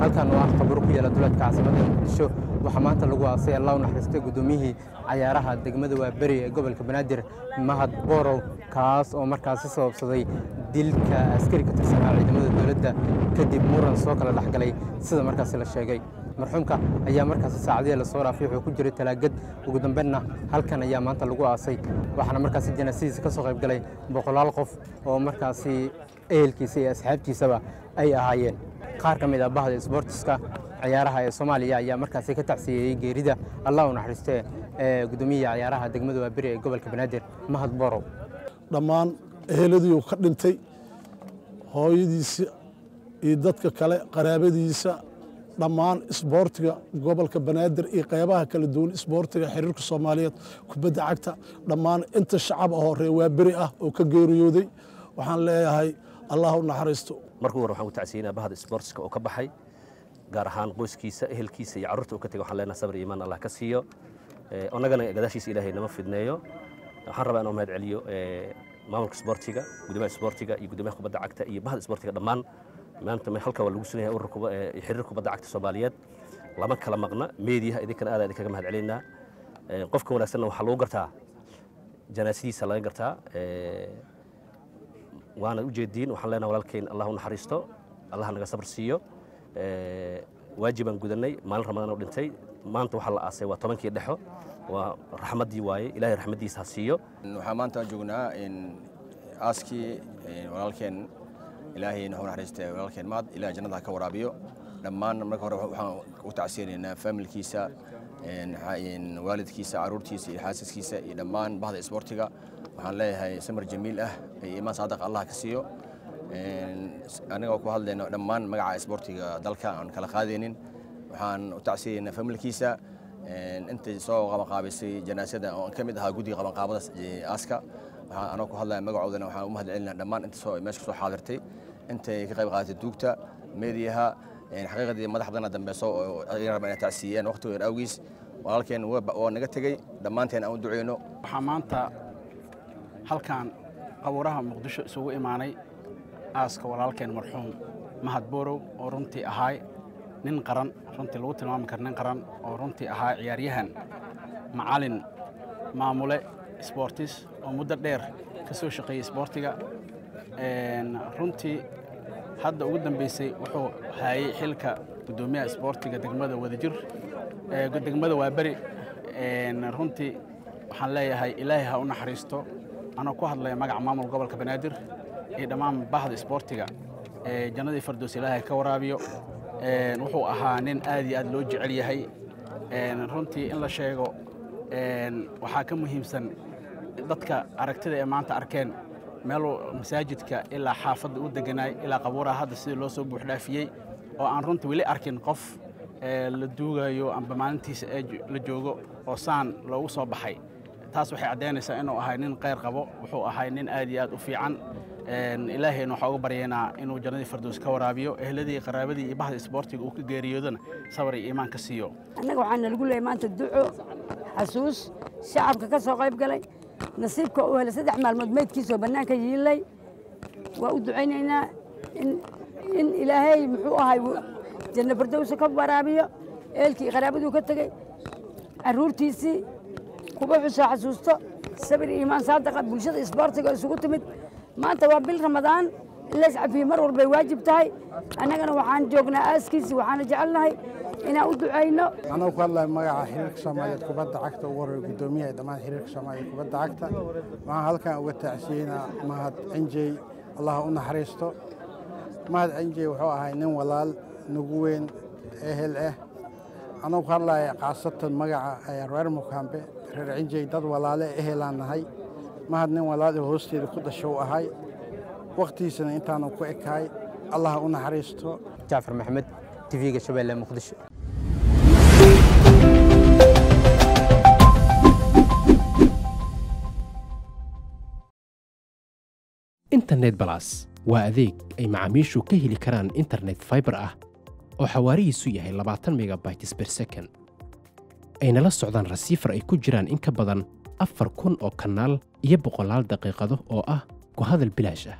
halkan oo ah qaburo ku yaalla duleedka caasimada muqdisho waxaa maanta lagu aasay allah u guddoomiyihii cayaaraha degmada waaberi ee gobolka banaadir mahad borow kaas oo markaasi sababsaday dilka askari ka tirsanaa ciidamada dowladda. Kadib muran soo kala dhexgalay sida markaasi la sheegay. Marxuumka ayaa markaasi saacadihii la soo dhaafay wuxuu ku jiray talaagad. Ugu dambeynna halkan ayaa maanta lagu aasay. Waxaana markaasi janaasadiisa ka soo qayb galay boqolaal qof oo markaasi ehelkiisa iyo asxaabtiisaba ay ahaayeen qaar ka mid ah bahda isboortiska ciyaaraha ee soomaaliya ayaa markaasi ka tacsiyeeyey geerida allah u naxariistee ee guddoomiyaha ciyaaraha degmada waaberi ee gobolka banaadir mahad borow dhammaan eheladiiu ka dhintay hooyadiisa iyo dadka kale qaraabadiisa dhammaan isboortiga gobolka banaadir iyo qeybaha kala duwan isboortiga xiriirka soomaaliyeed kubadda cagta dhammaan inta shacab ahoo ree waaberi ah oo ka geeriyooday. Waxaan leeyahay allah u naxariisto markuu hore waxaan u tacsiyeynaa bahda isboortiska oo ka baxay gaar ahaan qoyskiisa ehelkiisa iyo carruurta uu ka tegay. Waxaan leenahay sabr iyo iimaan allah ka siiyo. Annagana gadaashiisa ilaahay nama fidneeyo. Waxaan rabaa inuu mahad celiyo maamulka isboortiga gudoomiyaha isboortiga iyo gudoomiyaha kubadda cagta iyo bahda isboortiga dhammaan. Maanta halka waa lagu sunayahay ururka xiriirka kubadda cagta soomaaliyeed. Lama kala maqna meediyaha idinkana aad idinkaga mahad celiynaa qofka wanaagsanna waxaa lagu gartaa janaasadiisa laga gartaa waana ujeediin waxaan leenahay walaalkeyn allah u allah naga sabr siiyo. Waajibaan gudanay maalin ramadaan dhintay. Maanta waxaa la aasay waa tobankii dhexo. Waa raxmaddii waaye ilaahay raxmaddiisa ha siiyo. Waxaa maanta joognaa aaskii walaalkeen ilaahay naxu naxariistay walaalkeen maad. Ilahay jannada ha ka waraabiyo. Dhammaan marka hore waxaan u tacsiyanaynaa faamilkiisa waalidkiisa caruurtiisa iyo xaasaskiisa iyo dhammaan bahda isboortiga waxaan leeyahay samar jamiil ah iyo imaan saadaq allah ka siiyo anigoo ku hadlayno dhammaan magaca isboortiga dalka aan kala qaadaynin waxaan u tacsiyaynaa familkiisa intay soo qabanqaabisay janaasada oo ka mid ahaa guddiga qabanqaabada aaska waxaan anoo ku hadlaya magacoodana waxaan u mahad celinaa dhammaan inta soo meesha soo xaadirtay intay ka qayb qaadatay duugta meediyaha xaqiiqadii madaxdana dambeeso oo raba inay tacsiiyeen waqtigood awgiis walaalkeen waa naga tegey dhammaanteen aan u duceyno waxaa maanta halkan qabuuraha muqdisho isugu imaanay aaska walaalkeen marxuum mahad borow oo runtii ahaay nin qaran runtii lagu tilmaami kara nin qaran oo runtii ahaa ciyaaryahan macalin maamule sboortis oo muddo dheer ka soo shaqeeyey isboortiga. Runtii hadda ugu dambeysay wuxuu haayey xilka guddoomiyaha isboortiga degmada wadajir. Degmada waaberi. Runtii waxaan leeyahay ilaahay ha u naxariisto anoo ku hadlaya magaca maamul gobolka banaadir iyo dhammaan bahda isboortiga jannadii fardoos ilaahay ka waraabiyo. Wuxuu ahaa nin aad iyo aad loo jecel yahay. Runtii in la sheego waxaa ka muhiimsan dadka aragtida ee maanta arkeen meel masaajidka ilaa xaafadda u deganaay ilaa qabuuraha hadda sidii loo soo buuxdhaafiyey oo aan runtii weli arkin qof la duugayo amba maalintiisa ee la joogo oo saan loogu soo baxay taas waxay caddaynaysaa inuu ahay nin qayr qabo. Wuxuu ahay nin aad iyo aad u fiican. Ilaahayna waxaa uga baryaynaa inuu jannadii fardoos ka waraabiyo ehladii qaraabadii iyo bahda isboortiga uu ka geeriyoodana sabar iyo iimaan ka siiyo. Annaga waxaa nalagu leeyay maanta duco xasuus shacabka ka soo qayb galay nasiibka uu helay saddex maalmood meydkiisoo bannaanka yiilay. Waa u ducaynaynaa in ilaahay muxuu ahay janno fardowsa ka waraabiyo eelkii qaraabaduu ka tegey carruurtiisii kuba xusoo xasuusto sabir iimaan saadaqa bulshada isboortiga isugu timid. Maanta waa bil ramadaan in cafiye mar walbay waajib tahay. Annagana waxaan joognaa aaskiisii waxaana jecelnahay inaan u ducayno. Anoo ku hadlaya magaca xiriirka soomaaliyeed kubadda cagta ugu horreeya guddoomiyaha dhammaan xiriirka soomaaliyeed kubadda cagta. Waxaan halkan uga tacsiyeynaa mahad cinjey allah u naxariisto. Mahad cinjey wuxuu ahay nin walaal nagu weyn ehel ah anoo ku hadlaya khaasatan magaca reer mukaambe reer dad walaale ehelaan nahay. Mahad nin walaal hoosteeda ku dhasho u ahay. Wakhtigiisana intaanu ku ekahay. Allah u naxariisto. Jacfar maxamed tv-ga shabeelle muqdisho. Internet balas waa adeeg ay macaamiishu ka heli karaan internet faibar ah oo xawaarihiisu yahay labaatan megabytes ber second ayna la socdaan rasiifar ay ku jiraan in ka badan afar kun oo kanaal iyo boqolaal daqiiqado oo ah ku hadal bilaash ah